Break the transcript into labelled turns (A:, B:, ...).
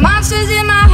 A: monsters in my